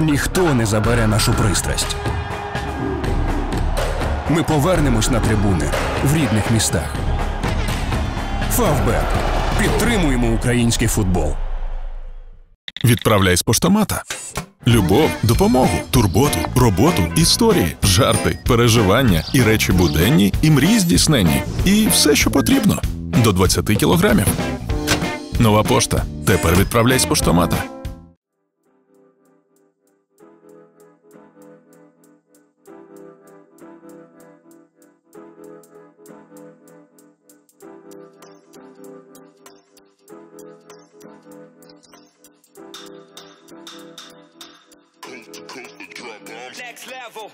Ніхто не забере нашу пристрасть. Ми повернемось на трибуни в рідних містах. Фавбет. Підтримуємо український футбол. Відправляй з поштомата. Любов, допомогу, турботу, роботу, історії, жарти, переживання і речі буденні, і мрії здійсненні. І все, що потрібно. До 20 кілограмів. Нова пошта. Тепер відправляй з поштомата. next level.